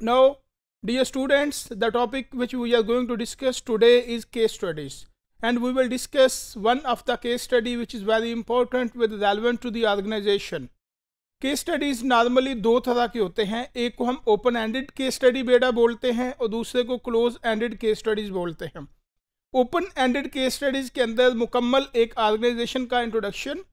Now, dear students, the topic which we are going to discuss today is case studies. And we will discuss one of the case study which is very important with relevant to the organization. Case studies normally दो तरह के होते हैं एक को हम open ended case study बेटा बोलते हैं और दूसरे को क्लोज एंडेड केस स्टडीज़ बोलते हैं ओपन एंडेड केस स्टडीज़ के अंदर मुकम्मल एक ऑर्गेनाइजेशन का इंट्रोडक्शन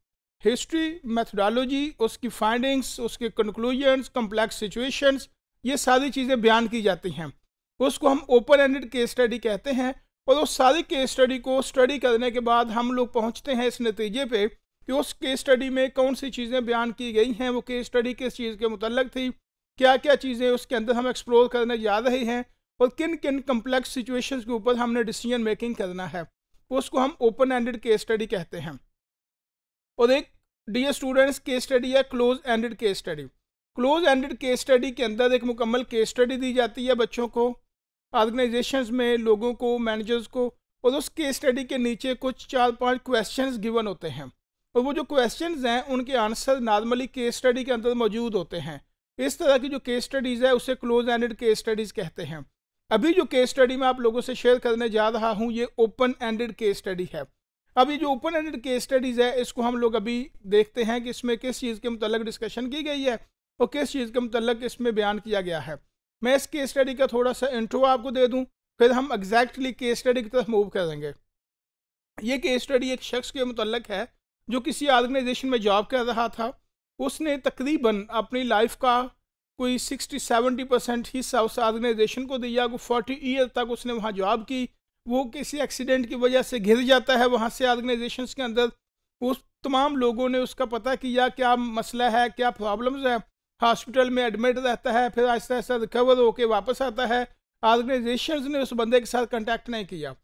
हिस्ट्री मैथडोलॉजी उसकी फाइंडिंग्स उसके कंक्लूजन्स कम्प्लेक्स सिचुएशंस ये सारी चीज़ें बयान की जाती हैं। उसको हम ओपन एंडेड केस स्टडी कहते हैं और उस सारी केस स्टडी को स्टडी करने के बाद हम लोग पहुँचते हैं इस नतीजे पे कि उस केस स्टडी में कौन सी चीज़ें बयान की गई हैं, वो केस स्टडी किस चीज़ के मुतलक थी क्या क्या चीज़ें उसके अंदर हम एक्सप्लोर करने जा रहे हैं और किन किन कम्प्लेक्स सिचुएशंस के ऊपर हमने डिसीज़न मेकिंग करना है। उसको हम ओपन एंडेड केस स्टडी कहते हैं। और एक डीए स्टूडेंट्स केस स्टडी है close ended case study close ended case study के अंदर एक मुकम्मल केस स्टडी दी जाती है बच्चों को, ऑर्गेनाइजेशंस में, लोगों को, मैनेजर्स को, और उस केस स्टडी के नीचे कुछ चार पाँच क्वेश्चंस गिवन होते हैं। और वो जो क्वेश्चंस हैं, उनके आंसर नॉर्मली केस स्टडी के अंदर मौजूद होते हैं। इस तरह की जो केस स्टडीज़ है, उसे क्लोज एंडेड केस स्टडीज़ कहते हैं। अभी जो केस स्टडी मैं आप लोगों से शेयर करने जा रहा हूँ, ये ओपन एंडेड केस स्टडी है। अब ये जो ओपन एंडेड केस स्टडीज़ है, इसको हम लोग अभी देखते हैं कि इसमें किस चीज़ के मतलब डिस्कशन की गई है। और किस चीज़ के मतलब इसमें बयान किया गया है। मैं इस केस स्टडी का थोड़ा सा इंट्रो आपको दे दूँ, फिर हम एग्जैक्टली केस स्टडी की तरफ़ मूव करेंगे। ये केस स्टडी एक शख्स के मतलब है, जो किसी ऑर्गेनाइजेशन में जॉब कर रहा था। उसने तकरीबन अपनी लाइफ का कोई सिक्सटी सेवेंटी परसेंट हिस्सा उस ऑर्गेनाइजेशन को दिया को फोर्टी ईयर तक उसने वहाँ जॉब की। वो किसी एक्सीडेंट की वजह से घिर जाता है वहाँ से ऑर्गेनाइजेशन के अंदर। उस तमाम लोगों ने उसका पता किया, क्या मसला है, क्या प्रॉब्लम्स है। हॉस्पिटल में एडमिट रहता है, फिर आहिस्ता आहिस्ता रिकवर होकर वापस आता है। ऑर्गेनाइजेशन ने उस बंदे के साथ कंटेक्ट नहीं किया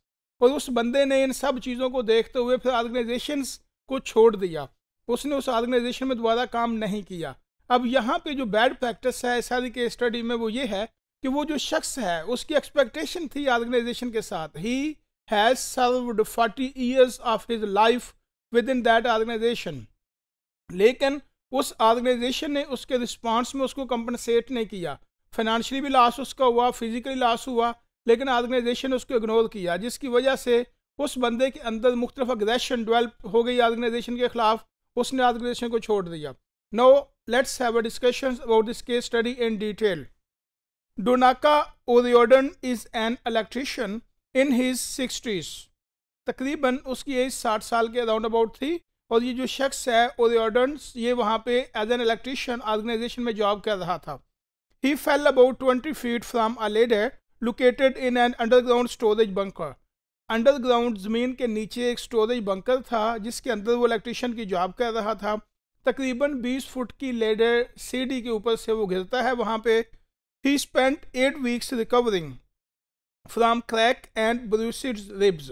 और उस बंदे ने इन सब चीज़ों को देखते हुए फिर ऑर्गेनाइजेशन को छोड़ दिया। उसने उस ऑर्गेनाइजेशन में दोबारा काम नहीं किया। अब यहाँ पे जो बैड प्रैक्टिस है सारी के स्टडी में वो ये है कि वो जो शख्स है, उसकी एक्सपेक्टेशन थी ऑर्गेनाइजेशन के साथ। He has served forty years of his life within that organisation लेकिन उस ऑर्गेनाइजेशन ने उसके रिस्पांस में उसको कंपनसेट नहीं किया। फाइनेंशियली भी लॉस उसका हुआ फिजिकली लॉस हुआ, लेकिन ऑर्गेनाइजेशन ने उसको इग्नोर किया, जिसकी वजह से उस बंदे के अंदर मुख्तफ अग्रेशन डेवलप हो गई ऑर्गेनाइजेशन के खिलाफ। उसने ऑर्गेनाइजेशन को छोड़ दिया। No let's have a discussion about this case study in detail Donnacha O'Riordan is an electrician in his sixties तकरीबन उसकी एज साठ साल के अराउंड अबाउट थी। और ये जो शख्स है ओरियोडन ये वहाँ पे एज एन इलेक्ट्रिशियन ऑर्गेनाइजेशन में जॉब कर रहा था। He fell about twenty feet from a ladder located in an underground storage bunker underground ज़मीन के नीचे एक स्टोरेज बंकर था, जिसके अंदर वो इलेक्ट्रिशियन की जॉब कर रहा था। तकरीबन 20 फुट की लेडर सीढ़ी के ऊपर से वो गिरता है वहाँ पे। He spent eight weeks recovering from crack and bruised ribs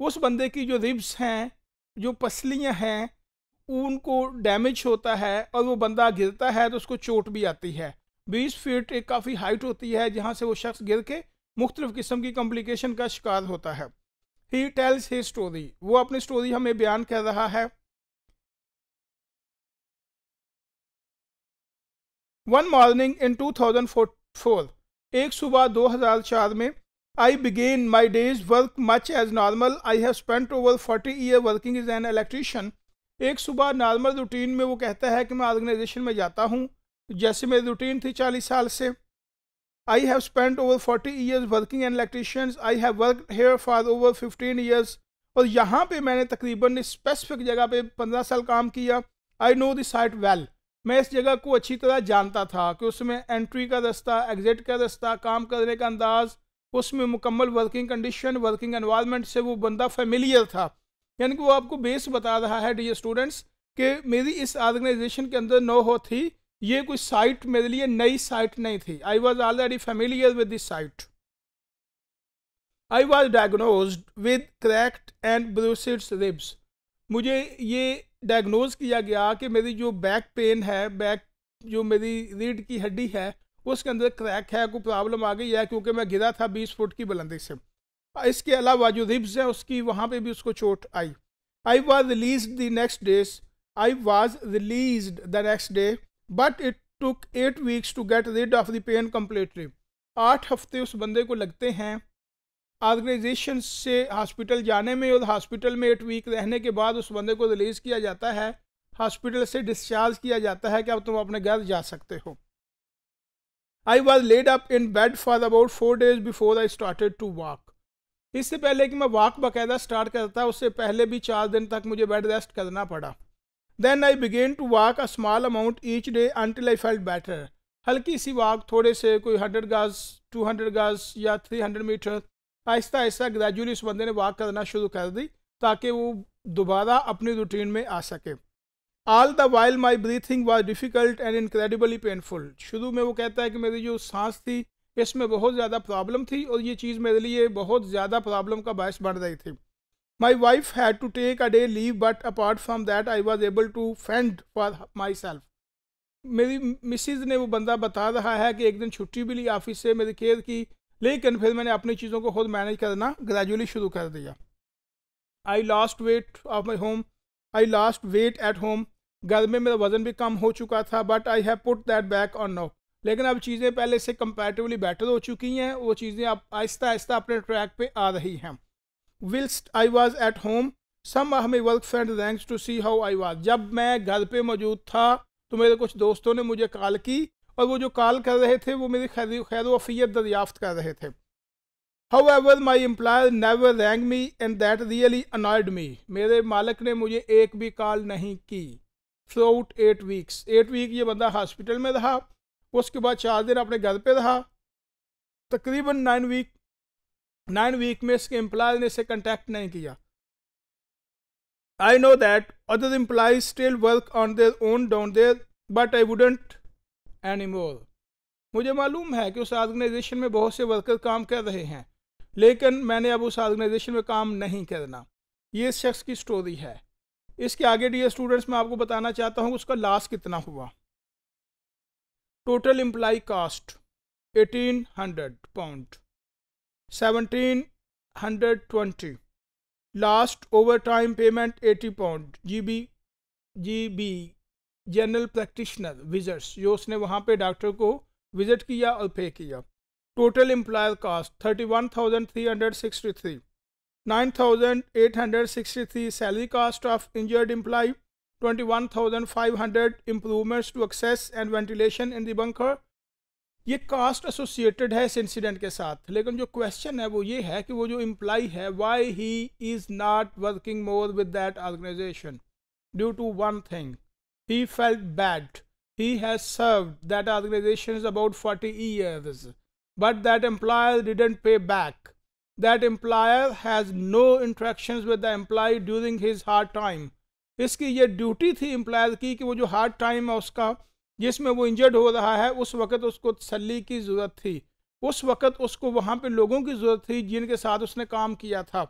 उस बंदे की जो रिब्स हैं जो पसलियाँ हैं, उनको डैमेज होता है और वो बंदा गिरता है तो उसको चोट भी आती है। बीस फीट एक काफ़ी हाइट होती है जहाँ से वो शख्स गिर के मुख्तलिफ़ किस्म की कॉम्प्लिकेशन का शिकार होता है। ही टेल्स ही स्टोरी वो अपनी स्टोरी हमें बयान कर रहा है। वन मॉर्निंग इन 2004 एक सुबह 2004 में I begin my day's work much as normal I have spent over forty year working is an electrician एक सुबह नॉर्मल रूटीन में वो कहता है कि मैं ऑर्गेनाइजेशन में जाता हूँ, जैसे मेरी रूटीन थी चालीस साल से। I have spent over 40 years working in electricians. I have worked here for over 15 years. और यहाँ पे मैंने तकरीबन स्पेसिफिक जगह पे 15 साल काम किया। I know this site well मैं इस जगह को अच्छी तरह जानता था कि उसमें एंट्री का रास्ता एग्जिट का रास्ता, काम करने का अंदाज उसमें मुकम्मल वर्किंग कंडीशन वर्किंग एनवायरनमेंट से वो बंदा फेमिलियर था। यानी कि वो आपको बेस बता रहा है डी स्टूडेंट्स कि मेरी इस ऑर्गेनाइजेशन के अंदर नो हो थी। ये कोई साइट मेरे लिए नई साइट नहीं थी। I was already familiar with this site I was diagnose with cracked and bruised ribs मुझे ये डायग्नोज किया गया कि मेरी जो बैक पेन है बैक जो मेरी रीढ़ की हड्डी है उसके अंदर क्रैक है, कोई प्रॉब्लम आ गई है, क्योंकि मैं गिरा था बीस फुट की बुलंदी से। इसके अलावा जो रिब्स हैं, उसकी वहाँ पे भी उसको चोट आई। I was release the next days I was release the next day but it took eight weeks to get rid of the pain completely आठ हफ़्ते उस बंदे को लगते हैं। ऑर्गेनाइजेशन से हॉस्पिटल जाने में और हॉस्पिटल में एट वीक रहने के बाद उस बंदे को रिलीज़ किया जाता है। हॉस्पिटल से डिस्चार्ज किया जाता है कि अब तुम अपने घर जा सकते हो। I was laid up in bed for about four days before I started to walk इससे पहले कि मैं वॉक बाकायदा स्टार्ट करता उससे पहले भी चार दिन तक मुझे बेड रेस्ट करना पड़ा। Then I began to walk a small amount each day until I felt better हल्की सी वॉक थोड़े से कोई हंड्रेड गाज टू हंड्रेड गाज या three hundred metre Aahista Aahista gradually उस बंदे ने वॉक करना शुरू कर दी ताकि वो दोबारा अपनी रूटीन में आ सके। All the while my breathing was difficult and incredibly painful शुरू में वो कहता है कि मेरी जो सांस थी, इसमें बहुत ज़्यादा प्रॉब्लम थी और ये चीज़ मेरे लिए बहुत ज़्यादा प्रॉब्लम का बायस बन रही थी। My wife had to take a day leave but apart from that I was able to fend for myself मेरी मिसिज ने वो बंदा बता रहा है कि एक दिन छुट्टी भी ली ऑफ़िस से मेरी केयर की, लेकिन फिर मैंने अपनी चीज़ों को खुद मैनेज करना ग्रेजुअली शुरू कर दिया। I lost weight of my home I lost weight at home घर में मेरा वज़न भी कम हो चुका था but I have put that back on no लेकिन अब चीज़ें पहले से कंपेरेटिवली बेटर हो चुकी हैं, वो चीज़ें अब आहिस्ता आहिस्ता अपने ट्रैक पे आ रही हैं। Whilst I was at home some हमें work friend thanks to see how I was जब मैं घर पे मौजूद था तो मेरे कुछ दोस्तों ने मुझे कॉल की, और वो जो कॉल कर रहे थे, वो मेरी खैर खैर वफ़ीत दरियाफ्त कर रहे थे। However my employer never rang me and that really annoyed me मेरे मालिक ने मुझे एक भी कॉल नहीं की। Throughout eight weeks eight week ये बंदा हॉस्पिटल में रहा, उसके बाद चार दिन अपने घर पे रहा। तकरीबन नाइन वीक नाइन वीक में इसके एम्प्लॉयर ने इसे कंटेक्ट नहीं किया। I know that other employees still work on there own down there but I wouldn't any more मुझे मालूम है कि उस ऑर्गेनाइजेशन में बहुत से वर्कर काम कर रहे हैं, लेकिन मैंने अब उस ऑर्गेनाइजेशन में काम नहीं करना। ये शख्स की स्टोरी है। इसके आगे डी स्टूडेंट्स मैं आपको बताना चाहता हूँ उसका लास्ट कितना हुआ। Total employee cost eighteen hundred pound seventeen hundred twenty last over time payment eighty pound G B G B general practitioner visits जो उसने वहाँ पे डॉक्टर को विज़िट किया और पे किया। Total employer cost thirty one thousand three hundred sixty three nine thousand eight hundred sixty three salary cost of injured employee twenty one thousand five hundred improvements to access and ventilation in the bunker ये cost associated है इस incident के साथ लेकिन जो question है वो ये है कि वो जो एम्प्लॉय है why he is not working more with that organisation due to one thing He felt bad. He has served that organization about 40 years, but that employer didn't pay back. That employer has no interactions with the employee during his hard time. इसकी ये duty थी employer की कि वो जो hard time है उसका, जिसमें वो इंजर्ड हो रहा है, उस वक्त उसको तसली की ज़रूरत थी। उस वक्त उसको वहाँ पे लोगों की ज़रूरत थी जिनके साथ उसने काम किया था।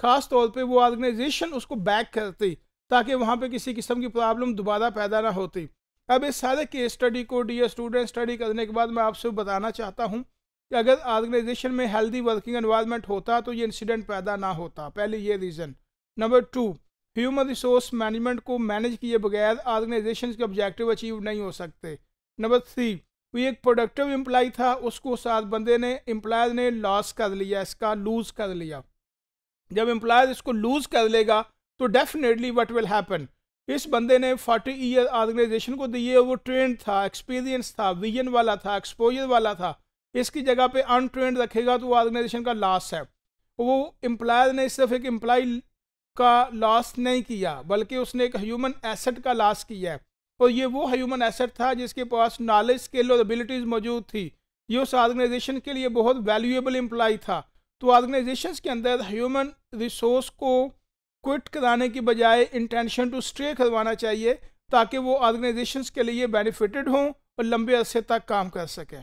ख़ास तौर पे वो ऑर्गेनाइजेशन उसको बैक करती, ताकि वहाँ पे किसी किस्म की प्रॉब्लम दोबारा पैदा ना होती। अब इस सारे केस स्टडी को डी स्टूडेंट स्टडी करने के बाद मैं आपसे बताना चाहता हूँ कि अगर ऑर्गेनाइजेशन में हेल्दी वर्किंग एनवायरनमेंट होता तो ये इंसिडेंट पैदा ना होता। पहले ये reason number two human resource management को मैनेज किए बगैर ऑर्गेनाइजेशन के ऑब्जेक्टिव अचीव नहीं हो सकते। नंबर थ्री कोई एक प्रोडक्टिव एम्प्लॉय था, उसको साथ बंदे ने एम्प्लॉयर ने लॉस कर लिया, इसका लूज़ कर लिया। जब एम्प्लॉयर इसको लूज़ कर लेगा तो डेफिनेटली वट विल हैपन इस बंदे ने फोर्टी ईयर ऑर्गेनाइजेशन को दिए, वो ट्रेंड था एक्सपीरियंस था विजन वाला था एक्सपोजर वाला था। इसकी जगह पे अनट्रेंड रखेगा तो वो ऑर्गेनाइजेशन का लॉस है। वो एम्प्लॉयर ने सिर्फ़ एक एम्प्लॉय का लॉस नहीं किया, बल्कि उसने एक ह्यूमन एसेट का लॉस किया है। और ये वो ह्यूमन एसेट था जिसके पास नॉलेज स्किल और एबिलिटीज़ मौजूद थी। ये उस ऑर्गेनाइजेशन के लिए बहुत वैल्यूएबल एम्प्लॉय था। तो ऑर्गेनाइजेशन के अंदर ह्यूमन रिसोर्स को क्विट कराने की बजाय इंटेंशन टू स्टे करवाना चाहिए, ताकि वो ऑर्गेनाइजेशंस के लिए बेनिफिटेड हों और लंबे अरसे तक काम कर सकें।